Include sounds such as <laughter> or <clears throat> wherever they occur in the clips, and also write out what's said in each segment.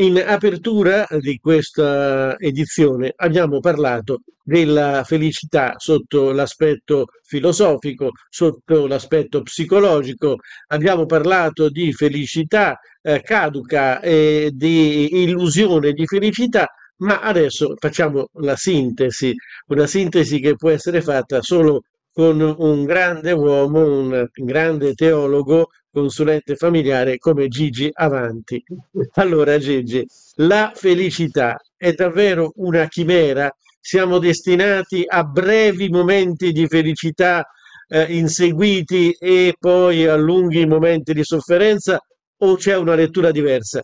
In apertura di questa edizione abbiamo parlato della felicità sotto l'aspetto filosofico, sotto l'aspetto psicologico, abbiamo parlato di felicità eh, caduca e di illusione di felicità, ma adesso facciamo la sintesi, una sintesi che può essere fatta solo con un grande uomo, un grande teologo, consulente familiare come Gigi Avanti. Allora Gigi, la felicità è davvero una chimera? Siamo destinati a brevi momenti di felicità eh, inseguiti e poi a lunghi momenti di sofferenza o c'è una lettura diversa?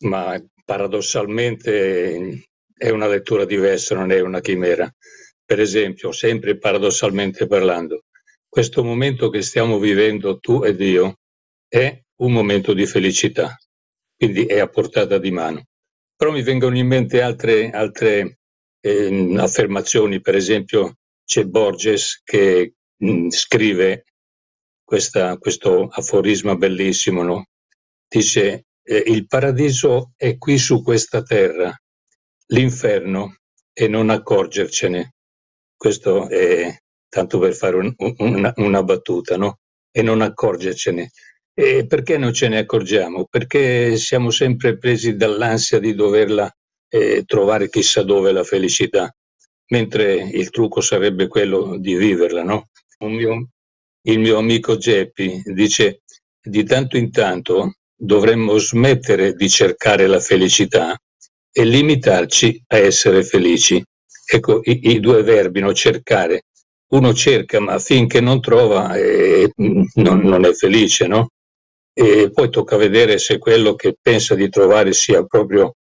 Ma paradossalmente è una lettura diversa, non è una chimera. Per esempio, sempre paradossalmente parlando, questo momento che stiamo vivendo tu ed io è un momento di felicità, quindi è a portata di mano. Però mi vengono in mente altre, altre eh, affermazioni, per esempio c'è Borges che mh, mm, scrive questa, questo aforisma bellissimo, no? dice eh, il paradiso è qui su questa terra, l'inferno è non accorgercene. Questo è tanto per fare un, una, una, battuta, no? E non accorgercene. E perché non ce ne accorgiamo? Perché siamo sempre presi dall'ansia di doverla eh, trovare chissà dove la felicità, mentre il trucco sarebbe quello di viverla, no? Mio, il mio amico Geppi dice di tanto in tanto dovremmo smettere di cercare la felicità e limitarci a essere felici. Ecco, i, i due verbi, no? cercare. Uno cerca, ma finché non trova eh, non, non, è felice, no? E poi tocca vedere se quello che pensa di trovare sia proprio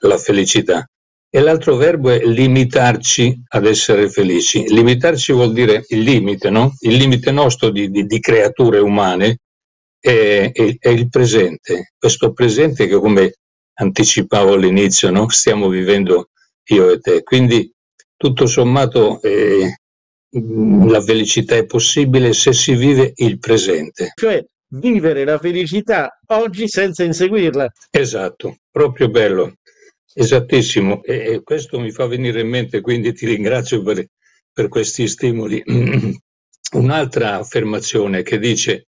la felicità. E l'altro verbo è limitarci ad essere felici. Limitarci vuol dire il limite, no? Il limite nostro di, di, di creature umane è, è, è, il presente. Questo presente che, come anticipavo all'inizio, no? stiamo vivendo io e te. Quindi tutto sommato eh, la felicità è possibile se si vive il presente. Cioè vivere la felicità oggi senza inseguirla. Esatto, proprio bello, esattissimo. E, questo mi fa venire in mente, quindi ti ringrazio per, per questi stimoli. <clears throat> Un'altra affermazione che dice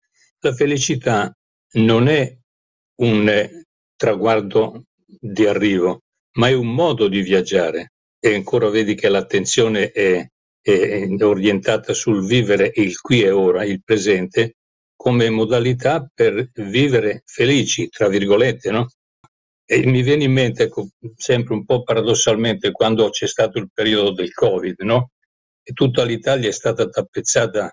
la felicità non è un traguardo di arrivo, ma è un modo di viaggiare e ancora vedi che l'attenzione è, è orientata sul vivere il qui e ora, il presente, come modalità per vivere felici, tra virgolette, no? E mi viene in mente, ecco, sempre un po' paradossalmente, quando c'è stato il periodo del Covid, no? E tutta l'Italia è stata tappezzata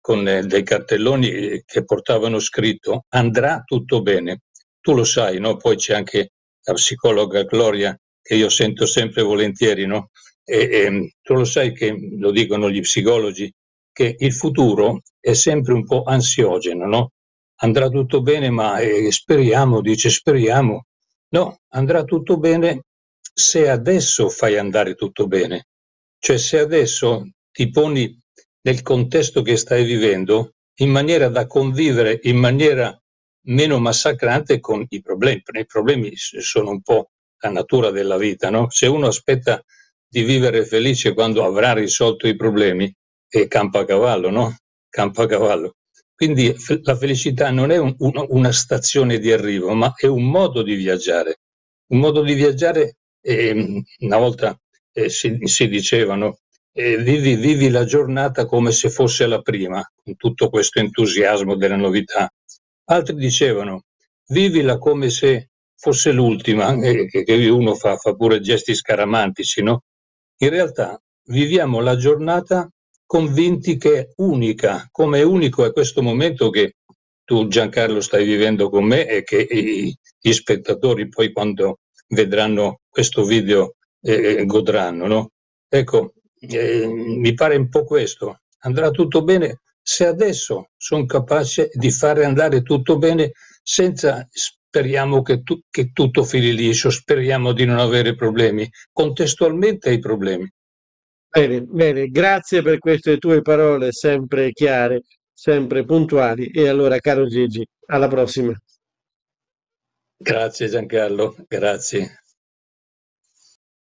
con eh, dei cartelloni eh, che portavano scritto andrà tutto bene. Tu lo sai, no? Poi c'è anche la psicologa Gloria, che io sento sempre volentieri, no? E, e, tu lo sai che, lo dicono gli psicologi, che il futuro è sempre un po' ansiogeno, no? Andrà tutto bene, ma eh, speriamo, dice speriamo. No, andrà tutto bene se adesso fai andare tutto bene. Cioè se adesso ti poni nel contesto che stai vivendo in maniera da convivere in maniera meno massacrante con i problemi. I problemi sono un po' la natura della vita, no? Se uno aspetta di vivere felice quando avrà risolto i problemi, è campo a cavallo, no? Campo a cavallo. Quindi la felicità non è un, un, una stazione di arrivo, ma è un modo di viaggiare. Un modo di viaggiare, eh, una volta eh, si, si dicevano, eh, vivi, vivi la giornata come se fosse la prima, con tutto questo entusiasmo della novità. Altri dicevano, vivila come se fosse l'ultima, eh, che uno fa, fa pure gesti scaramantici, no? In realtà viviamo la giornata convinti che è unica, come unico è questo momento che tu Giancarlo stai vivendo con me e che gli spettatori poi quando vedranno questo video eh, godranno. No? Ecco, eh, mi pare un po' questo. Andrà tutto bene se adesso sono capace di fare andare tutto bene senza speriamo che, tu, che tutto fili liscio, speriamo di non avere problemi, contestualmente ai problemi. Bene, bene, grazie per queste tue parole sempre chiare, sempre puntuali e allora caro Gigi, alla prossima. Grazie Giancarlo, grazie.